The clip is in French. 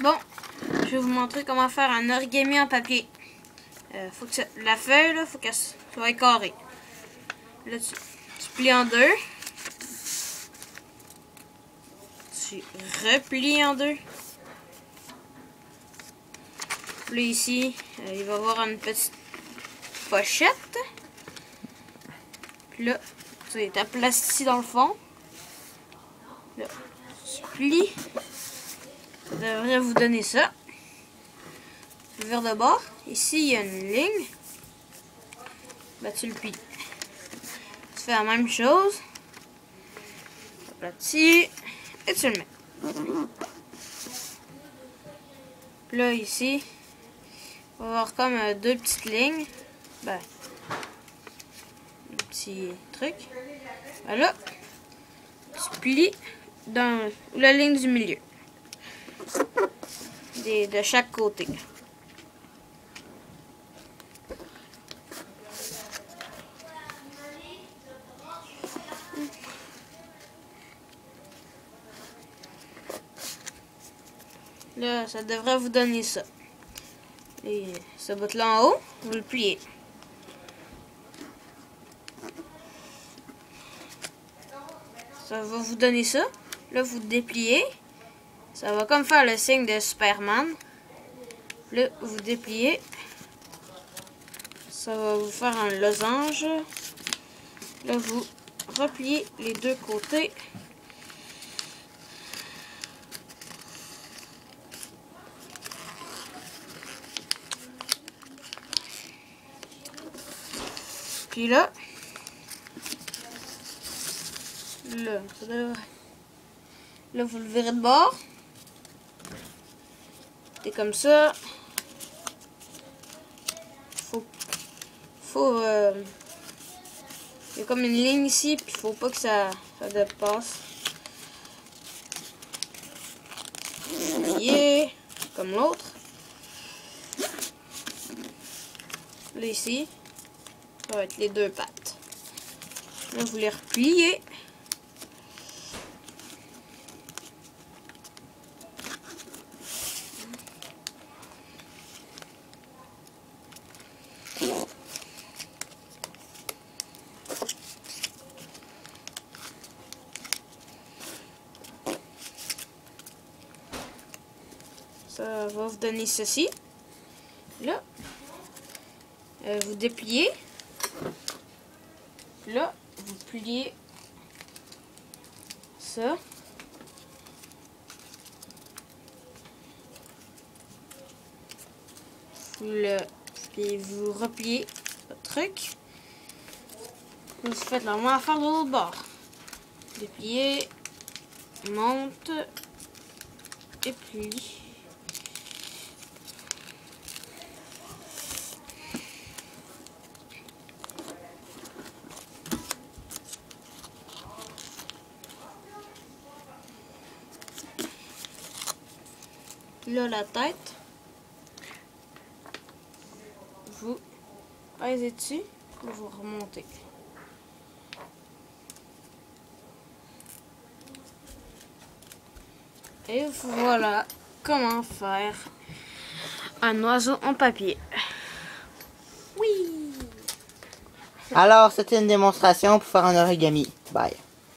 Bon, je vais vous montrer comment faire un origami en papier. Euh, faut que la feuille, là, faut qu'elle soit carrée. Là, tu, plies en deux. Tu replies en deux. Là, ici, euh, il va y avoir une petite pochette. Puis là, tu es aplastis dans le fond. Là, tu plies. Devrait vous donner ça. Verre de bord. Ici, il y a une ligne. Ben, tu le plies. Tu fais la même chose. Aplatis et tu le mets. Là, ici, on va avoir comme euh, deux petites lignes. Ben, petit truc. Voilà. Tu plies dans la ligne du milieu de chaque côté. Là, ça devrait vous donner ça. Et ce bout-là en haut, vous le pliez. Ça va vous donner ça. Là, vous dépliez. Ça va comme faire le signe de Superman. Là, vous dépliez. Ça va vous faire un losange. Là, vous repliez les deux côtés. Puis là, là, là, vous le verrez de bord comme ça. Faut, faut, euh, il y a comme une ligne ici, puis faut pas que ça, ça dépasse. Comme l'autre. Là ici, ça va être les deux pattes. Là vous les repliez. Ça va vous donner ceci. Là, euh, vous dépliez. Là, vous pliez ça. Le, puis vous repliez votre truc. Vous faites la même affaire de l'autre bord. Déplier, monte et plie. Là la tête. Vous pèsez dessus, vous remontez. Et voilà comment faire un oiseau en papier. Oui. Alors, c'était une démonstration pour faire un origami. Bye.